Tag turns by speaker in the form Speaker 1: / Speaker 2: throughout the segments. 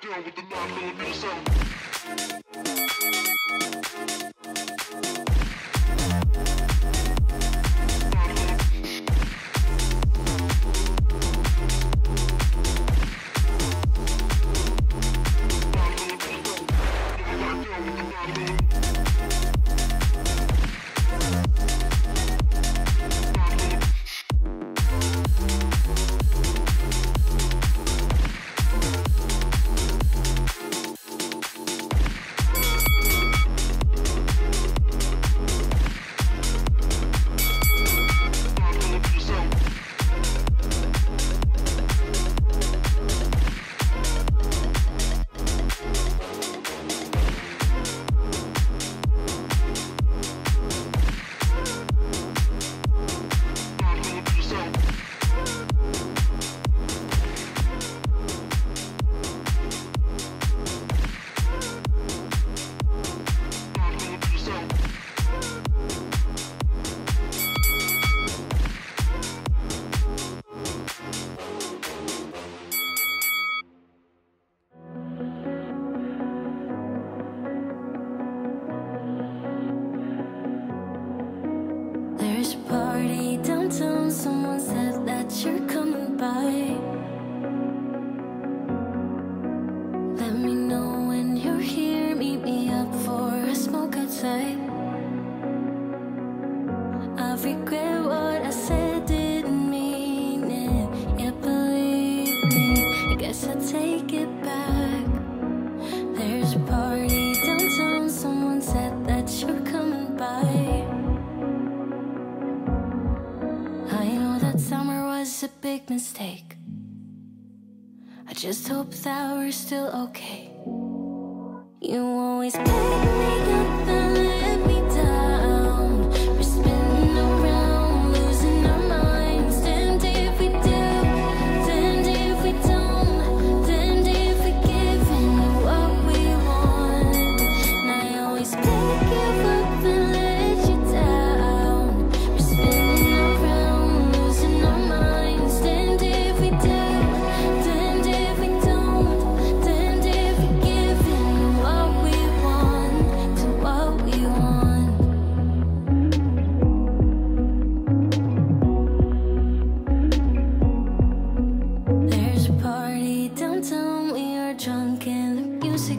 Speaker 1: down with the 9 millimeter sound. party downtown. Someone said that you're coming by. Let me know when you're here. Meet me up for a smoke outside. I regret what I said, didn't mean it. Yeah, believe me. I guess I'll take
Speaker 2: it back. Just hope that we're still okay. You always pick me up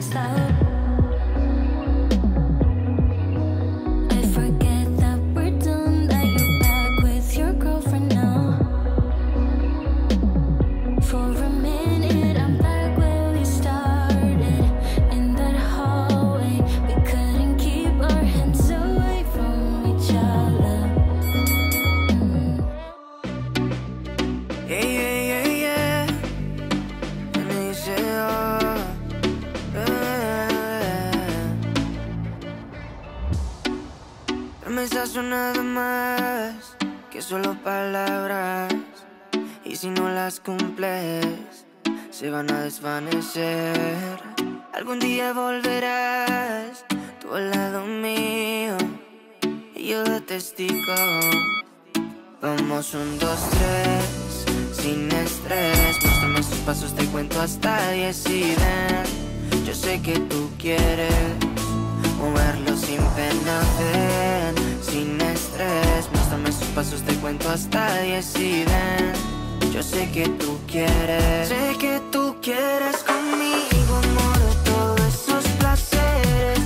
Speaker 2: Stop. Solo palabras. Y si no las cumples, se van a desvanecer. Algún día volverás tú al lado mío y yo de testigo. Vamos un, dos, tres, sin estrés Muéstrame sus pasos, te cuento hasta diez y ven Yo sé que tú quieres moverlo sin pena hasta diez y ven Yo sé que tú quieres Sé que tú quieres conmigo, amor Todos esos placeres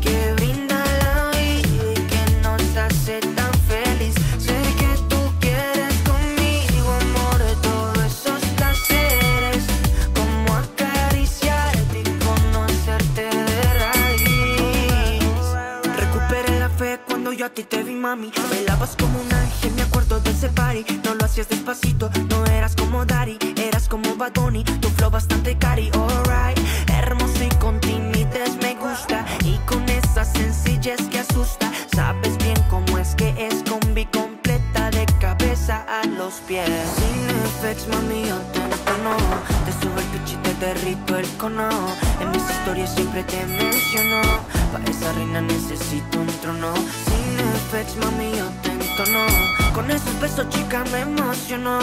Speaker 2: que brinda la vida y que nos hace tan feliz. Sé que tú quieres conmigo, amor, todos esos placeres, como acariciarte y conocerte de raíz. Recuperé la fe cuando yo a ti te vi, mami. Bailabas como un ángel, me acuerdo No lo hacías despacito, no eras como Daddy, eras como Bad Bunny. Tu flow bastante cari, alright. Hermoso y con timidez me gusta. Y con esa sencillez que asusta. Sabes bien cómo es que es combi completa de cabeza a los pies. Sin effects, mami, yo te entono. Te subo el pitch y te el cono. En mis historias siempre te menciono. Pa' esa reina necesito Con esos besos, chica, me emocionó.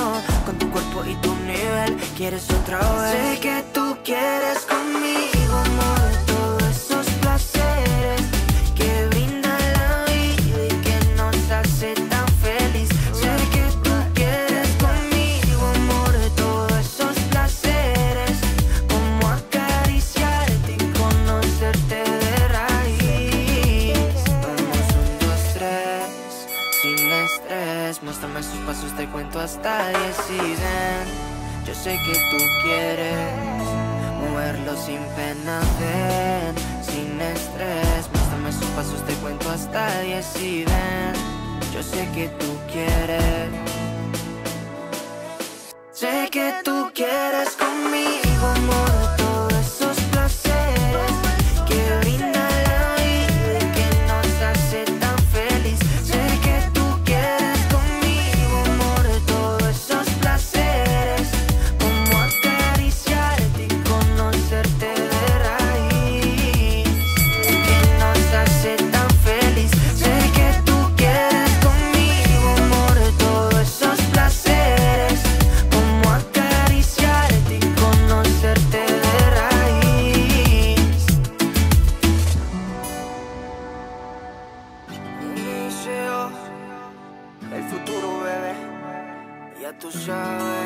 Speaker 2: Con tu cuerpo y tu nivel, quieres otra vez. Sé que tú quieres conmigo, amor. sé que tú quieres moverlo sin pena, sin estrés. Muéstrame sus pasos, te cuento hasta 10 y ven. Yo sé que tú quieres. Sé que tú quieres conmigo. tú sabes.